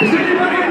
Sim,